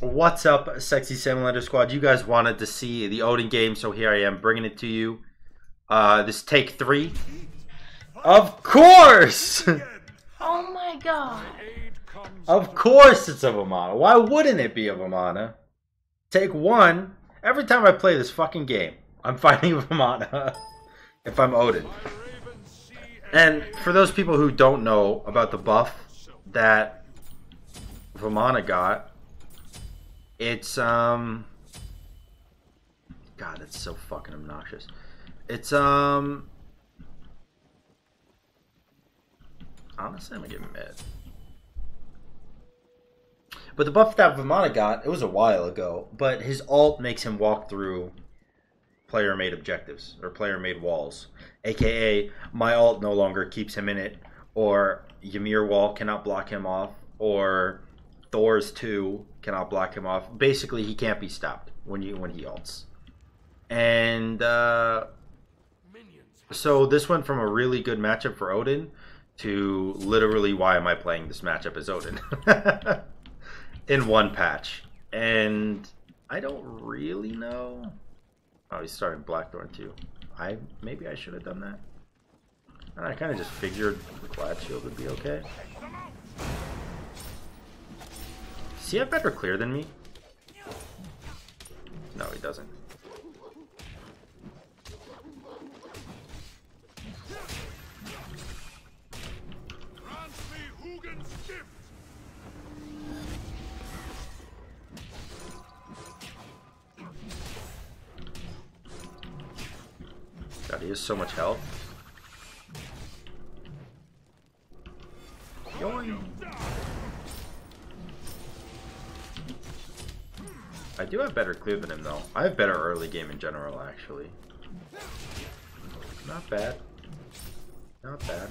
What's up, Sexy Simulator Squad? You guys wanted to see the Odin game, so here I am bringing it to you. Uh, this take three. Of course! Oh my god. of course it's a Vamana. Why wouldn't it be a Vamana? Take one. Every time I play this fucking game, I'm fighting Vamana. if I'm Odin. And for those people who don't know about the buff that Vamana got, it's um God, it's so fucking obnoxious. It's um honestly I'm gonna get mad. But the buff that Vamana got, it was a while ago, but his alt makes him walk through player made objectives or player made walls. AKA my alt no longer keeps him in it, or Ymir wall cannot block him off, or Thor's 2 cannot block him off. Basically he can't be stopped when you when he ults. And uh so this went from a really good matchup for Odin to literally why am I playing this matchup as Odin in one patch. And I don't really know. Oh, he's starting Blackthorn too. I maybe I should have done that. And I kind of just figured the Glad Shield would be okay. Does he have better clear than me? No, he doesn't. God, he has so much health. Do have better clear than him though. I have better early game in general actually. Not bad. Not bad.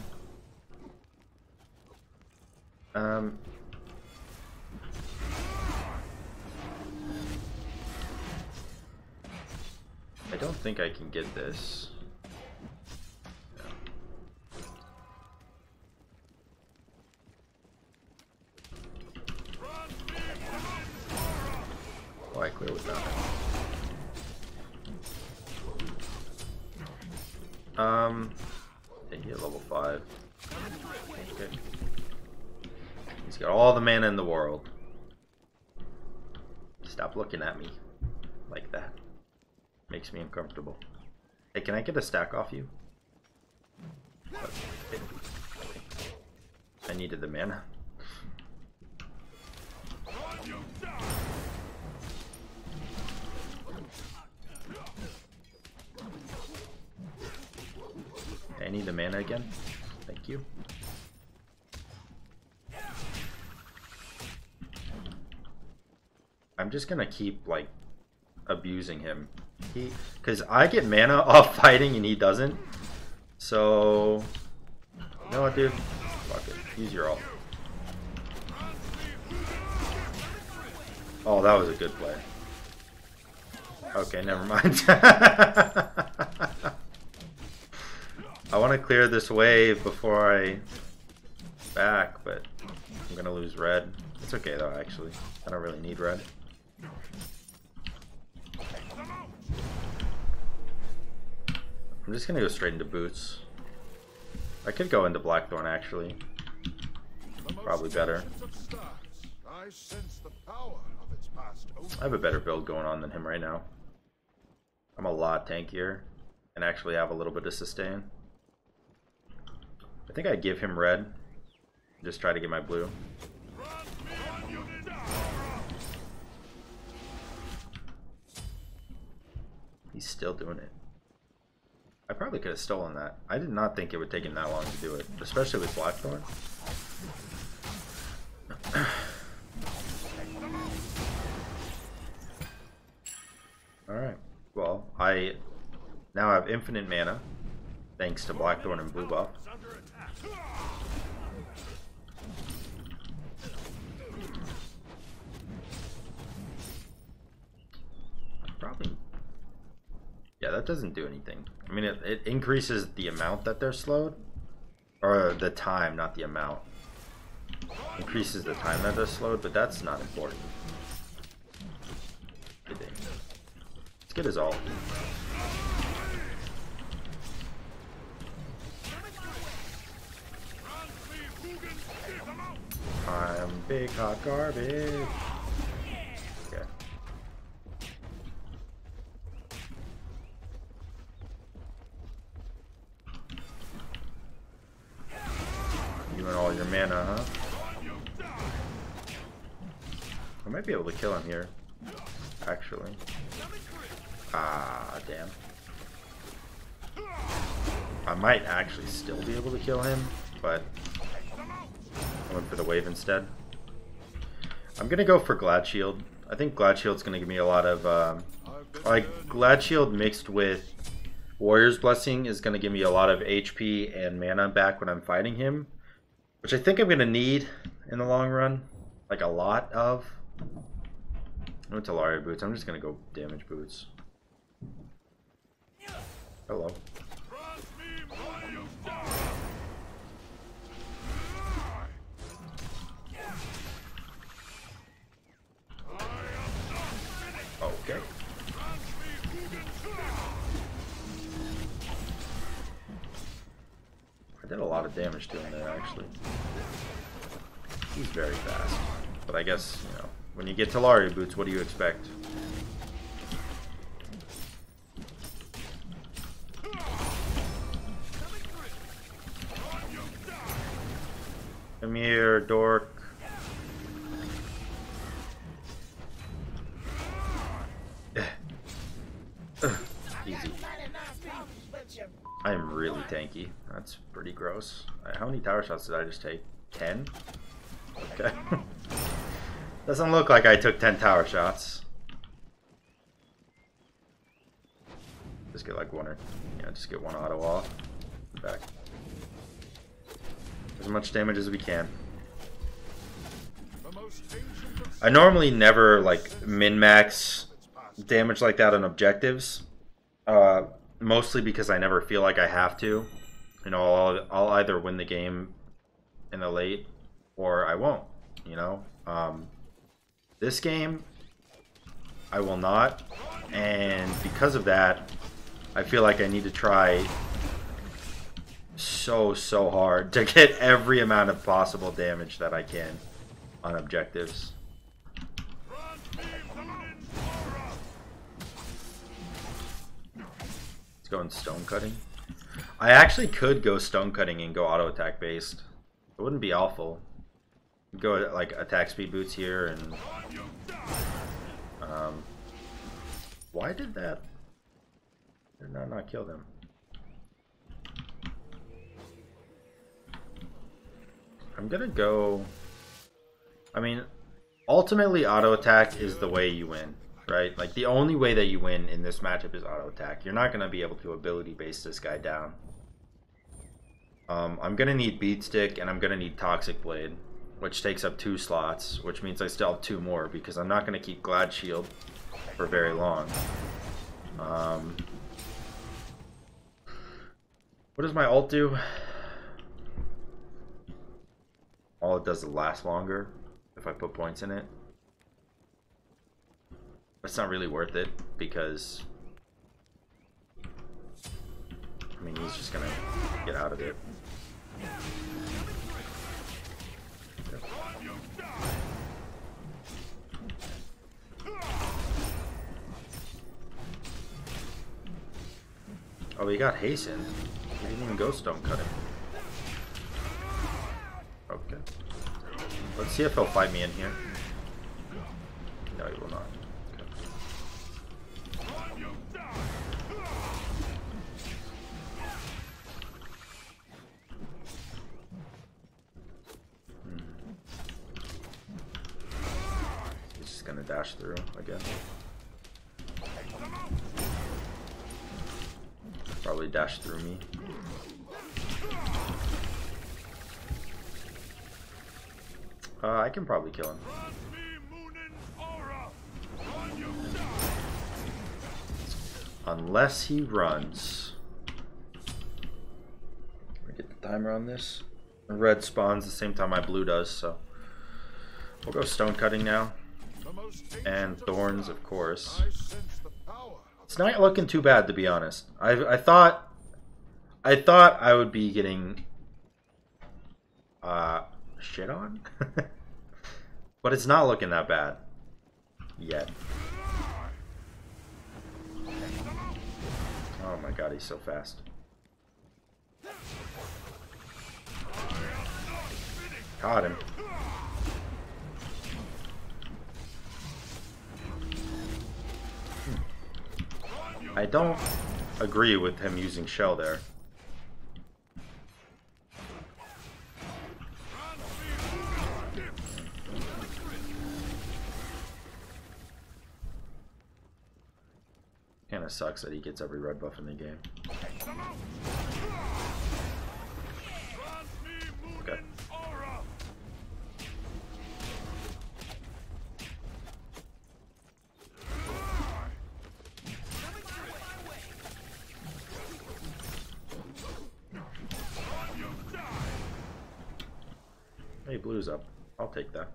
Um I don't think I can get this. Why clear with that? Um, yeah, he level 5. Okay. He's got all the mana in the world. Stop looking at me like that. Makes me uncomfortable. Hey, can I get a stack off you? Okay. I needed the mana. I need the mana again. Thank you. I'm just gonna keep like abusing him. He, cause I get mana off fighting and he doesn't. So, you know what, dude? Fuck it. Use your ult. Oh, that was a good play. Okay, never mind. I want to clear this wave before I back, but I'm gonna lose red. It's okay though, actually. I don't really need red. I'm just gonna go straight into boots. I could go into Blackthorn actually. Probably better. I have a better build going on than him right now. I'm a lot tankier and actually have a little bit of sustain. I think I give him red. Just try to get my blue. He's still doing it. I probably could have stolen that. I did not think it would take him that long to do it, especially with Blackthorn. Alright, well, I now have infinite mana, thanks to Blackthorn and Blue Buff. Probably. Yeah, that doesn't do anything. I mean, it, it increases the amount that they're slowed. Or the time, not the amount. Increases the time that they're slowed, but that's not important. It's good as all. I'm big hot garbage. Okay. You and all your mana, huh? I might be able to kill him here. Actually. Ah, damn. I might actually still be able to kill him, but went for the wave instead. I'm gonna go for Glad Shield. I think Glad Shield's gonna give me a lot of, um, like, Glad Shield mixed with Warrior's Blessing is gonna give me a lot of HP and mana back when I'm fighting him, which I think I'm gonna need in the long run, like a lot of. I went Talaria boots. I'm just gonna go damage boots. Hello. Damage to him there, actually. He's very fast. But I guess, you know, when you get Talaria boots, what do you expect? Tower shots did I just take? 10? Okay. Doesn't look like I took 10 tower shots. Just get like one or, yeah, just get one auto off. Back. As much damage as we can. I normally never like min-max damage like that on objectives. Uh, mostly because I never feel like I have to. You know, I'll, I'll either win the game in the late or I won't. You know, um, this game I will not, and because of that, I feel like I need to try so so hard to get every amount of possible damage that I can on objectives. Let's go in stone cutting. I actually could go stone cutting and go auto attack based. It wouldn't be awful. Go like attack speed boots here and um, why did that? Did not not kill them? I'm gonna go. I mean, ultimately, auto attack is the way you win, right? Like the only way that you win in this matchup is auto attack. You're not gonna be able to ability base this guy down. Um, I'm gonna need beat stick and I'm gonna need toxic blade, which takes up two slots, which means I still have two more because I'm not gonna keep glad shield for very long. Um, what does my ult do? All it does is last longer if I put points in it. It's not really worth it because I mean he's just gonna get out of it. Oh, he got hastened. He didn't even go stone cutting. Okay. Let's see if he'll fight me in here. No, he will not. Through, I guess. Probably dash through me. Uh, I can probably kill him. Unless he runs. I get the timer on this. Red spawns the same time my blue does, so we'll go stone cutting now. And thorns, of course. It's not looking too bad to be honest. I I thought I thought I would be getting uh shit on. but it's not looking that bad yet. Oh my god, he's so fast. Caught him. I don't agree with him using shell there. Kinda sucks that he gets every red buff in the game. Okay. Hey, blue's up. I'll take that.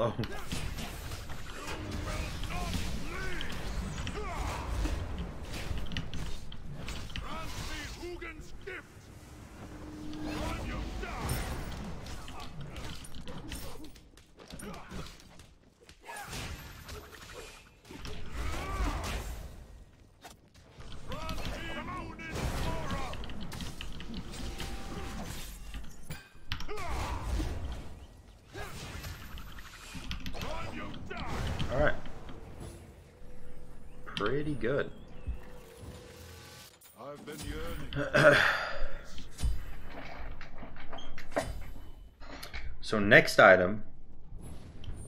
Hello. Good. I've been. So next item,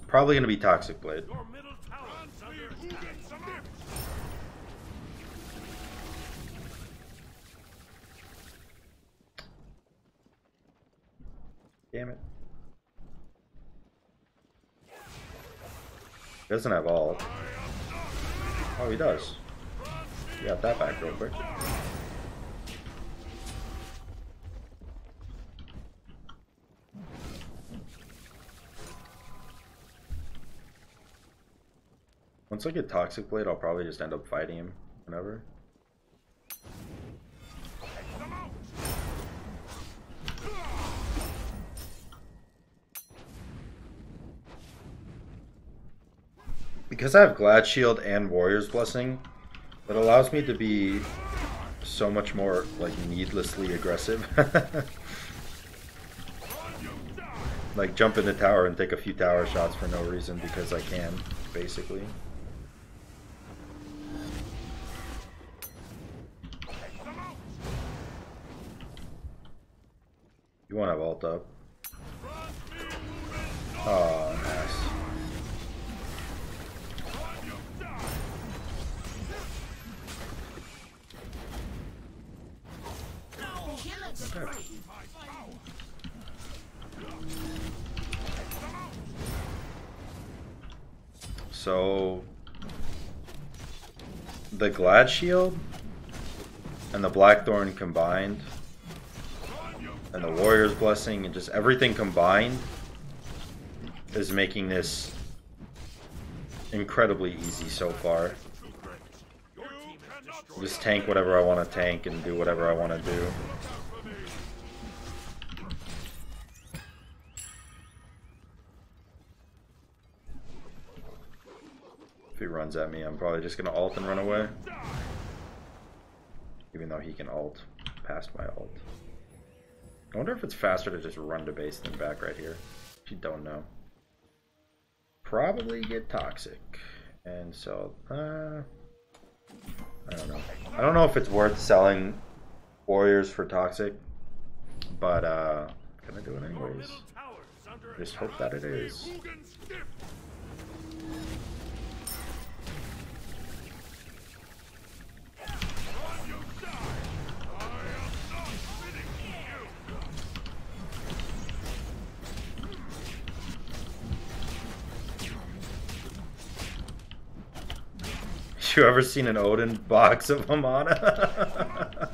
probably going to be Toxic Blade. Your middle tower is under attack. Damn it. Doesn't have all. Oh, he does. He got that back real quick. Once I get Toxic Blade, I'll probably just end up fighting him whenever. Because I have Glad Shield and Warrior's Blessing, it allows me to be so much more, like, needlessly aggressive. like, jump in the tower and take a few tower shots for no reason because I can, basically. You won't have ult up. Oh, So the Glad Shield and the Blackthorn combined and the Warrior's Blessing and just everything combined is making this incredibly easy so far. Just tank whatever I want to tank and do whatever I want to do. He runs at me, I'm probably just going to alt and run away. Even though he can alt past my alt. I wonder if it's faster to just run to base than back right here. You don't know. Probably get toxic. And so, uh, I don't know. I don't know if it's worth selling warriors for toxic, but uh, gonna do it anyways. Just hope that it is. you ever seen an Odin box a Vamana?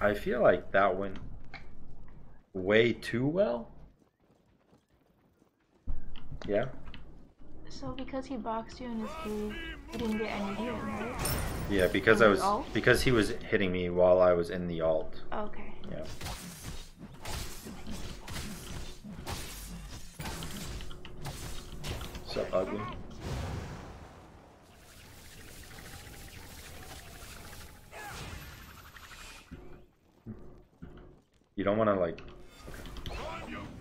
I feel like that went way too well. Yeah. So because he boxed you in his cave, you didn't get any healing, right? Yeah, because in I was because he was hitting me while I was in the alt. Okay. Yeah. So ugly. You don't want to like.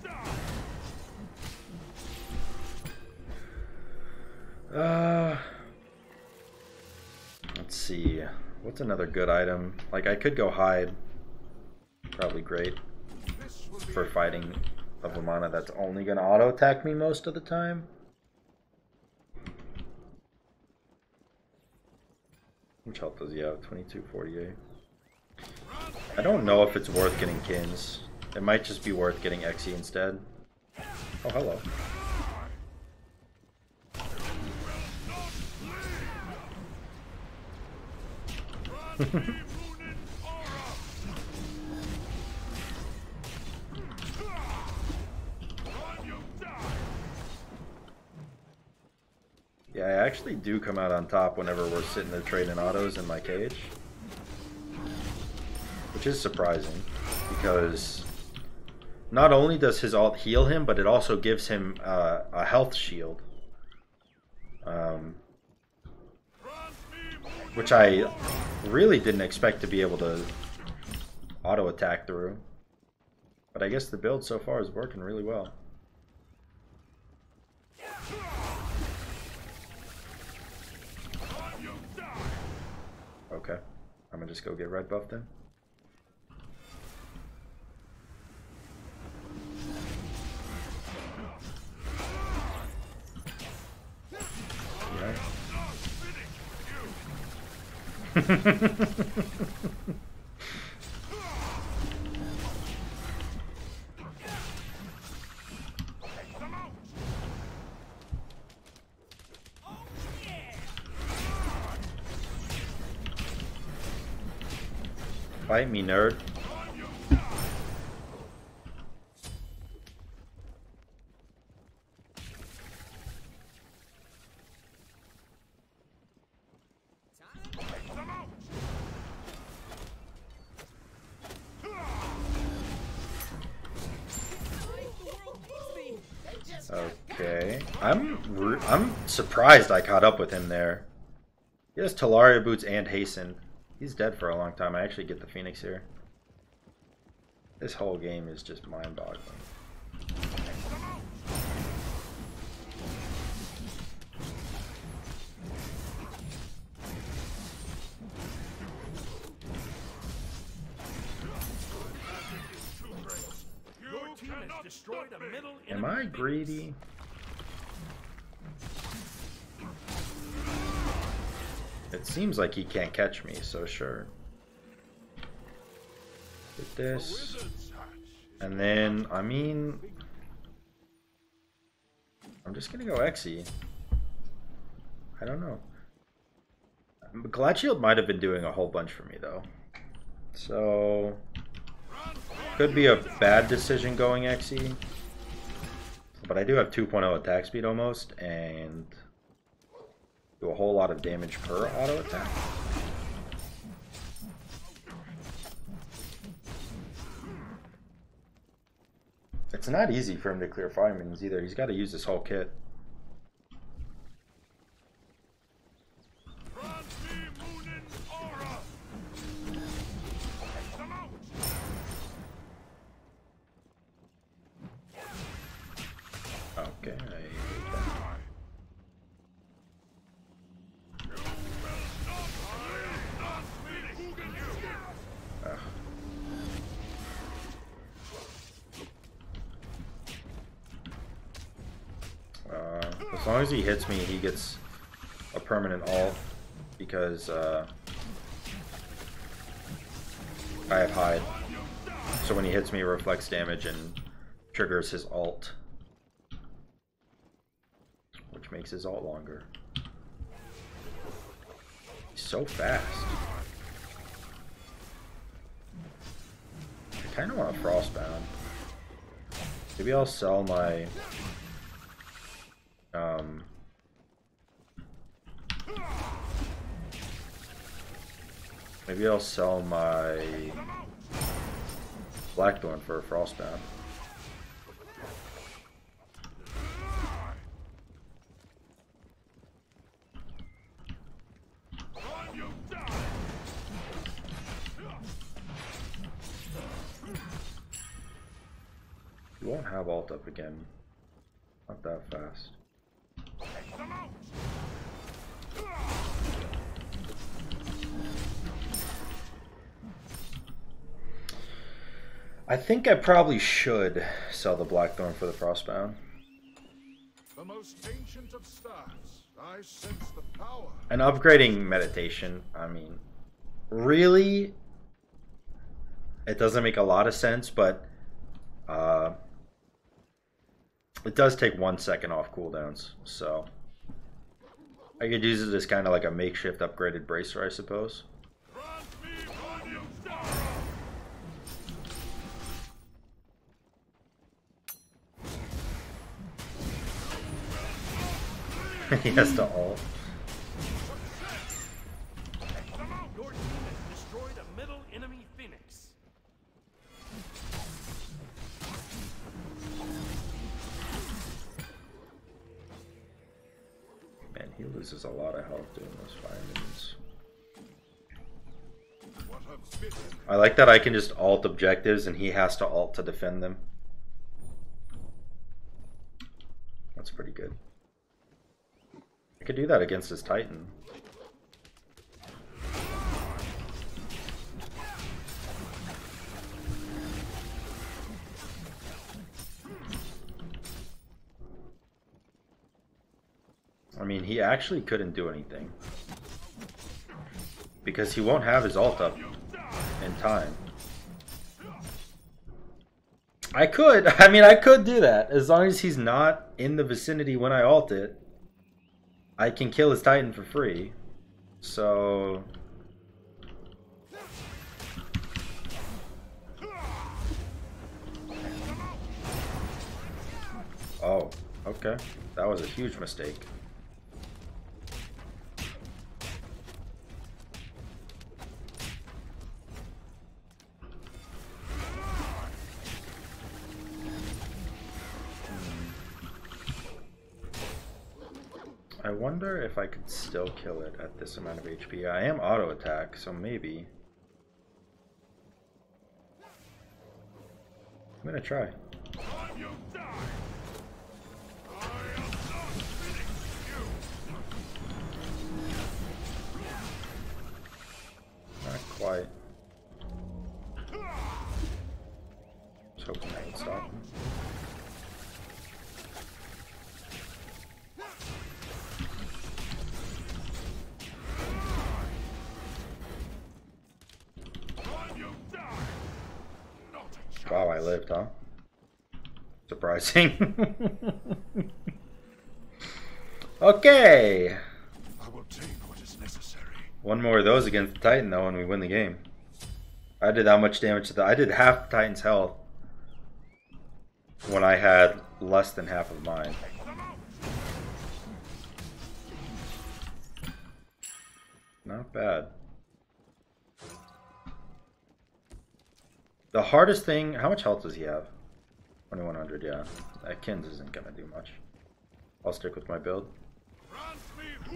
Die! Uh, let's see. What's another good item? Like I could go hide. Probably great for fighting a Vamana that's only gonna auto attack me most of the time. Which health does he have? 2248. I don't know if it's worth getting Kins. It might just be worth getting Xe instead. Oh, hello. Yeah, I actually do come out on top whenever we're sitting there trading autos in my cage. Which is surprising, because not only does his alt heal him, but it also gives him uh, a health shield. Um, which I really didn't expect to be able to auto attack through. But I guess the build so far is working really well. on you die! Okay. I'm gonna just go get red buff then. Yeah. Fight me, nerd. Okay. I'm I'm surprised I caught up with him there. He has Talaria boots and hasten. He's dead for a long time. I actually get the Phoenix here. This whole game is just mind-boggling. Your team has destroyed a middle Am I greedy? It seems like he can't catch me, so sure. Get this. And then, I mean... I'm just gonna go Xe. I don't know. Glad Shield might have been doing a whole bunch for me, though. So... Could be a bad decision going Xe. But I do have 2.0 attack speed almost, and... Do a whole lot of damage per auto attack. It's not easy for him to clear firemen's either. He's got to use this whole kit. He gets a permanent alt because uh, I have hide. So when he hits me, it reflects damage and triggers his alt, which makes his alt longer. He's so fast. I kind of want a Frostbound. Maybe I'll sell my... Um... Maybe I'll sell my Blackthorn for a Frostbound. I think I probably should sell the Blackthorn for the Frostbound. The most ancient of staffs, I sense the power. And upgrading meditation, I mean, really, it doesn't make a lot of sense, but uh, it does take one second off cooldowns, so I could use it as kind of like a makeshift upgraded bracer, I suppose. A middle enemy Phoenix. Man, he loses a lot of health doing those fire vision! I like that I can just alt objectives and he has to alt to defend them. That's pretty good. I could do that against his Titan. I mean, he actually couldn't do anything. Because he won't have his alt up in time. I could. I mean, I could do that. As long as he's not in the vicinity when I alt it, I can kill his Titan for free. So... Oh, okay. That was a huge mistake. Still kill it at this amount of HP. I am auto attack, so maybe. I'm gonna try. Wow, I lived, huh? Surprising. okay. I will take what is necessary. One more of those against the Titan, though, and we win the game. I did that much damage to the. I did half the Titan's health when I had less than half of mine. Take them out! Not bad. The hardest thing. How much health does he have? 2100, yeah. That Kins isn't gonna do much. I'll stick with my build.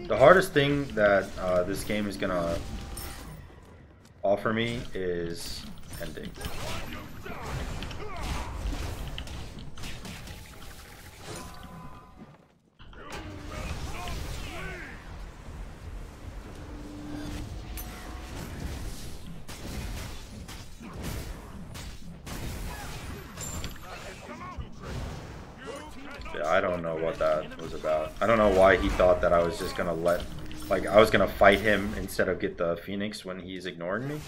The hardest thing that uh, this game is gonna offer me is ending. What that was about. I don't know why he thought that I was just gonna let, like, I was gonna fight him instead of get the Phoenix when he's ignoring me.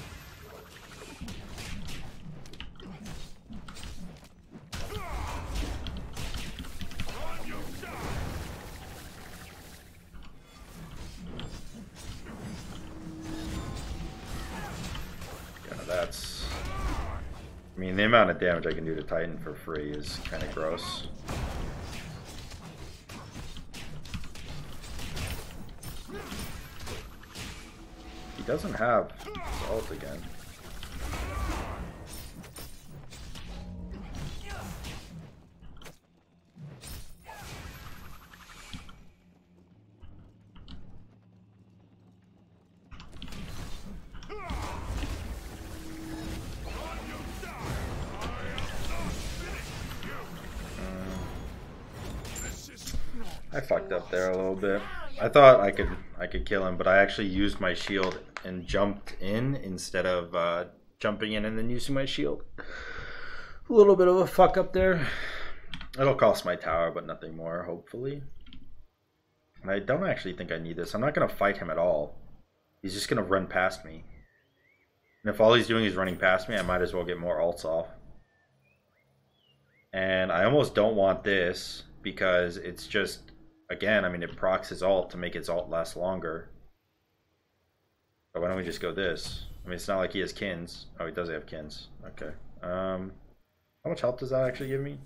I mean, the amount of damage I can do to Titan for free is kind of gross. He doesn't have his ult again. I fucked up there a little bit. I thought I could I could kill him, but I actually used my shield and jumped in instead of uh, jumping in and then using my shield. A little bit of a fuck up there. It'll cost my tower, but nothing more, hopefully. I don't actually think I need this. I'm not gonna fight him at all. He's just gonna run past me. And if all he's doing is running past me, I might as well get more ults off. And I almost don't want this because it's just again, I mean, it procs his alt to make its alt last longer. Why don't we just go this? I mean, it's not like he has kins. Oh, he does have kins. Okay. Um, how much health does that actually give me?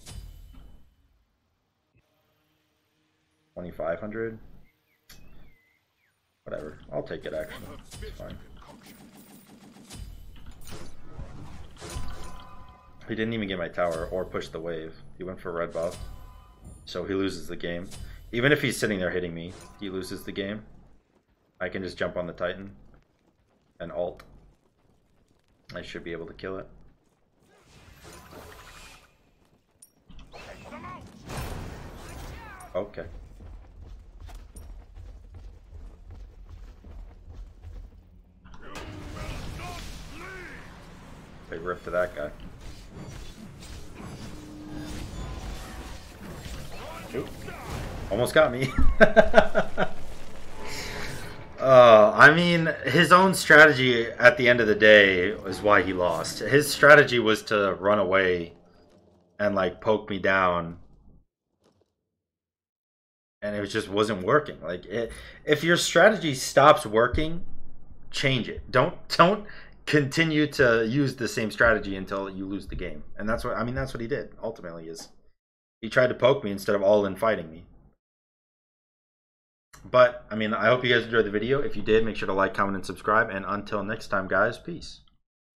2500 Whatever. I'll take it, actually. It's fine. He didn't even get my tower or push the wave. He went for red buff. So he loses the game. Even if he's sitting there hitting me, he loses the game. I can just jump on the Titan and alt. I should be able to kill it. Okay. They ripped to that guy. Oop. Almost got me. uh, I mean, his own strategy at the end of the day is why he lost. His strategy was to run away and like poke me down. And it just wasn't working. Like it, if your strategy stops working, change it. Don't don't continue to use the same strategy until you lose the game. And that's what I mean that's what he did ultimately is he tried to poke me instead of all in fighting me. But, I mean, I hope you guys enjoyed the video. If you did, make sure to like, comment, and subscribe. And until next time, guys, peace.